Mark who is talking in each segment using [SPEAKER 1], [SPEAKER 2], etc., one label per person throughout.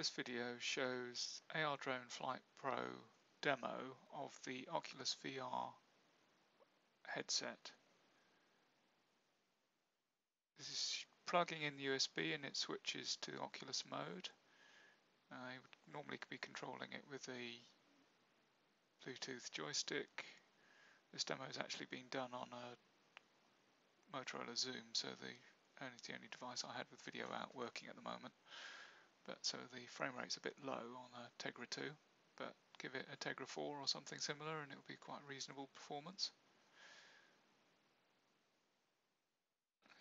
[SPEAKER 1] This video shows AR Drone Flight Pro demo of the Oculus VR headset. This is plugging in the USB and it switches to Oculus mode. I would normally be controlling it with a Bluetooth joystick. This demo has actually been done on a Motorola Xoom, so the only the only device I had with video out working at the moment but so the frame rate's a bit low on a Tegra 2 but give it a Tegra 4 or something similar and it'll be quite reasonable performance.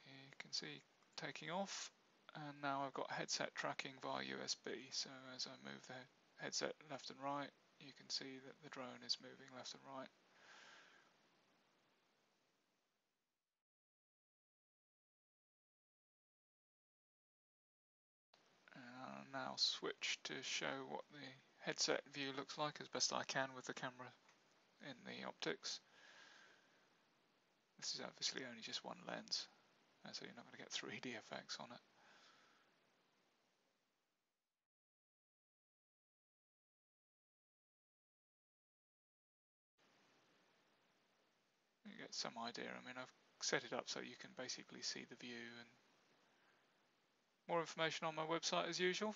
[SPEAKER 1] You can see taking off and now I've got headset tracking via USB so as I move the headset left and right you can see that the drone is moving left and right now switch to show what the headset view looks like as best I can with the camera in the optics. This is obviously only just one lens, so you're not going to get 3D effects on it. You get some idea. I mean, I've set it up so you can basically see the view and more information on my website as usual.